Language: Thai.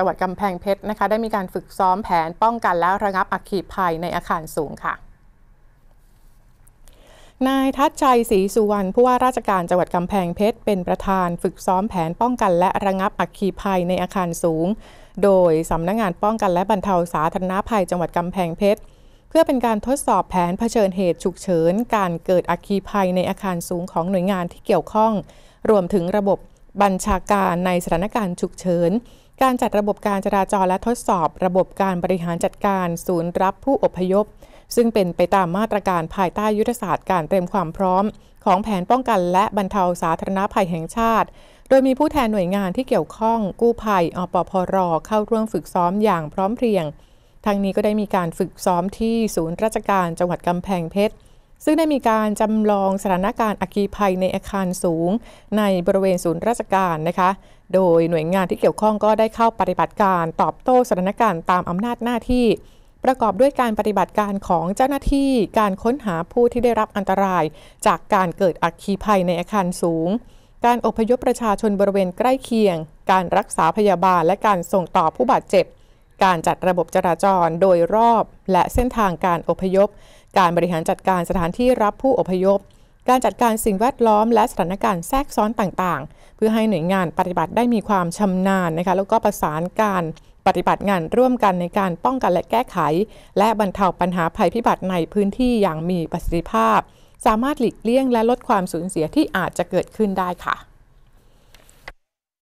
จังหวัดกำแพงเพชรนะคะ ได้มีการฝึกซ้อมแผนป้องกันและระงับอัคคีภัยในอาคารสูงค่ะนายทัศชัยศรีสุวรรณผู้ว่าราชการจังหวัดกำแพงเพชรเป็นประธานฝึกซ้อมแผนป้องกันและระงับอัคคีภัยในอาคารสูง โดยสำนักงงานป้องกันและบรรเทาสาธารณภัยจังหวัดกำแพงเพชรเพื่อเป็นการทดสอบแผนเผชิญเหตุฉุกเฉิน การเกิดอัคคีภัยในอาคารสูงของหน่วยงานที่เกี่ยวข้อง รวมถึงระบบ บัญชาการในสถานการณ์ฉุกเฉิน การจัดระบบการจราจรและทดสอบ ระบบการบริหารจัดการศูนย์รับผู้อพยพ ซึ่งเป็นไปตามมาตรการภายใต้ยุทธศาสตร์การเตรียมความพร้อม ของแผนป้องกันและบรรเทาสาธารณภัยแห่งชาติ โดยมีผู้แทนหน่วยงานที่เกี่ยวข้อง กู้ภัย อปพร เข้าร่วมฝึกซ้อมอย่างพร้อมเพรียง ทั้งนี้ก็ได้มีการฝึกซ้อมที่ศูนย์ราชการจังหวัดกำแพงเพชร ซึ่งได้มีการจำลองสถานการณ์อัคคีภัยในอาคารสูง ในบริเวณศูนย์ราชการนะคะ โดยหน่วยงานที่เกี่ยวข้องก็ได้เข้าปฏิบัติการตอบโต้สถานการณ์ตามอำนาจหน้าที่ ประกอบด้วยการปฏิบัติการของเจ้าหน้าที่การค้นหาผู้ที่ได้รับอันตราย จากการเกิดอัคคีภัยในอาคารสูง การอพยพประชาชนบริเวณใกล้เคียง การรักษาพยาบาลและการส่งต่อผู้บาดเจ็บ การจัดระบบจราจรโดยรอบและเส้นทางการอพยพ การบริหารจัดการสถานที่รับผู้อพยพ การจัดการสิ่งแวดล้อมและสถานการณ์แทรกซ้อนต่างๆ เพื่อให้หน่วยงานปฏิบัติได้มีความชำนาญนะคะแล้วก็ประสานการปฏิบัติงานร่วมกันในการป้องกันและแก้ไข และบรรเทาปัญหาภัยพิบัติในพื้นที่อย่างมีประสิทธิภาพ สามารถหลีกเลี่ยงและลดความสูญเสียที่อาจจะเกิดขึ้นได้ค่ะ